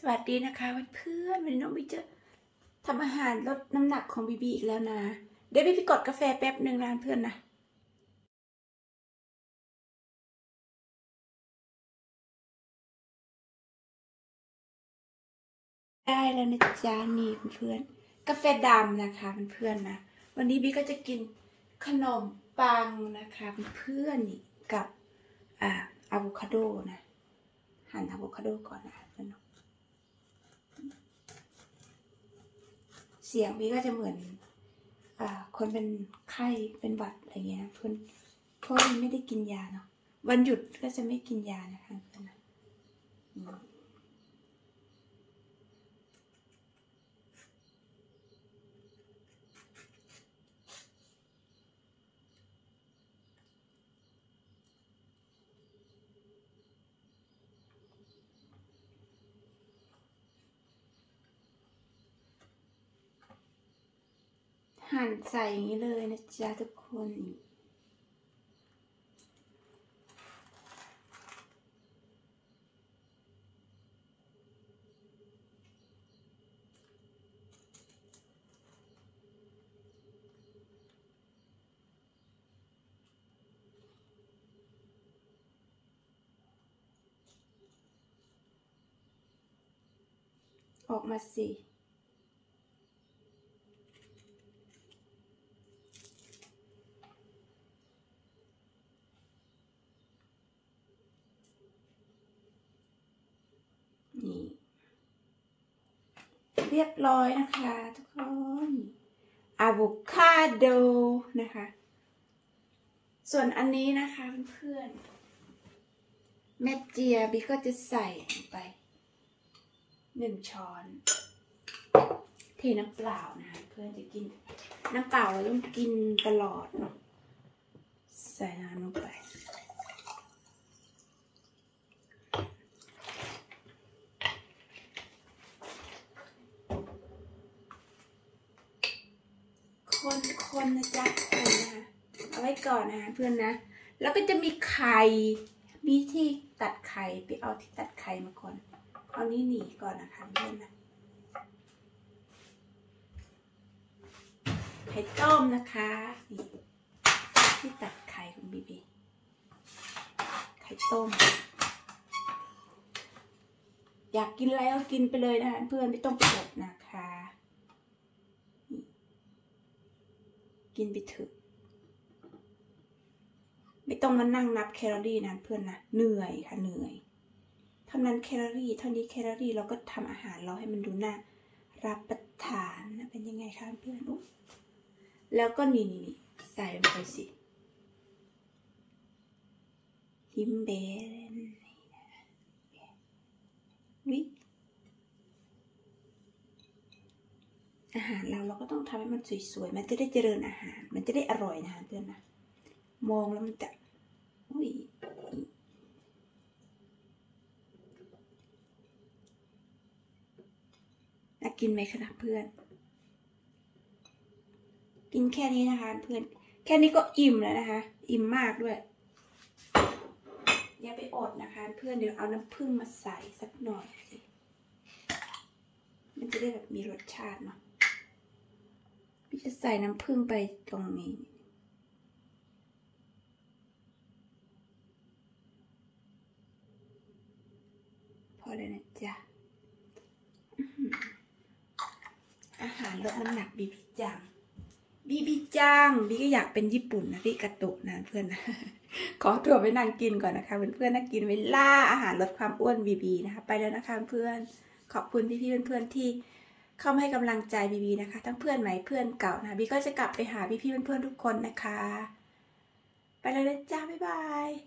สวัสดีนะคะเพื่อนวันนี้น้องบีจะทำอาหารลดน้ำหนักของบีบีอีกแล้วนะ เดี๋ยวบีบีกดกาแฟแป๊บหนึ่งนะเพื่อนนะได้แล้วนะจ๊ะนี่เพื่อนกาแฟดำนะคะเพื่อนนะ วันนี้บีก็จะกินขนมปังนะคะเพื่อนกับอ่าอะโวคาโดนะ หั่นอะโวคาโดก่อนนะ เสียงบีก็จะเหมือนอ่าคนเป็นไข้เป็นหวัดอะไรเงี้ยเพื่อนเพราะบีไม่ได้กินยาเนาะวันหยุดก็จะไม่กินยานะคะเพื่อนนะ หั่นใส่อย่างนี้เลยนะจ๊ะทุกคนออกมาสิ นี่ เรียบร้อยนะคะทุกคนอะโวคาโดนะคะ ส่วนอันนี้นะคะเพื่อนเม็ดเจียบิก็จะใส่ลงไปหนึ่งช้อนเทน้ำเปล่านะะเพื่อนจะกินน้ำเปล่าเราต้องกินตลอดเนาะใส่น้ำลงไป คนคนนะจ๊ะคนนะคะเอาไว้ก่อนนะคะเพื่อนนะ แล้วก็จะมีไข่มีที่ตัดไข่ไปเอาที่ตัดไข่มาก่อน เอานี้หนีก่อนนะคะเพื่อนนะไข่ต้มนะคะนี่ที่ตัดไข่ของบีบีไข่ต้ม อยากกินอะไรก็กินไปเลยนะคะเพื่อนไม่ต้องไปอดนะคะ กินไปเถอะไม่ต้องมานั่งนับแคลอรี่นะเพื่อนนะเหนื่อยค่ะเหนื่อยเท่านั้นแคลอรี่เท่านี้แคลอรี่เราก็ทำอาหารเราให้มันดูน่ารับประทานนะเป็นยังไงคะเพื่อนอุ๊แล้วก็นี่นี่ใส่ลงไปสิฮิมเบนวิอาหารเราเราก็ ต้องทำให้มันสวยๆ มันจะได้เจริญอาหาร มันจะได้อร่อยนะคะเพื่อนนะ มองแล้วมันจะ อุ้ยน่ากินไหมคะเพื่อน กินแค่นี้นะคะเพื่อน แค่นี้ก็อิ่มแล้วนะคะ อิ่มมากด้วย อย่าไปอดนะคะ เพื่อน เดี๋ยวเอาน้ำผึ้งมาใส่สักหน่อย มันจะได้แบบมีรสชาติเนาะ จะใส่น้ำผึ้งไปตรงนี้ พอเลยนะจ๊ะ อาหารลดน้ำหนักบีบีจัง บีบีจัง บีก็อยากเป็นญี่ปุ่นนะพี่กระตุกนะเพื่อนนะ ขอตัวไปนั่งกินก่อนนะคะเพื่อนๆนักกินเวลาอาหารลดความอ้วนบีบีนะคะ ไปแล้วนะคะเพื่อน ขอบคุณพี่ๆเพื่อนๆที่ เข้ามาให้กำลังใจบีบีนะคะ ทั้งเพื่อนใหม่เพื่อนเก่านะบีก็จะกลับไปหาพี่พี่เพื่อนๆทุกคนนะคะ ไปเลยนะจ้าบ๊ายบาย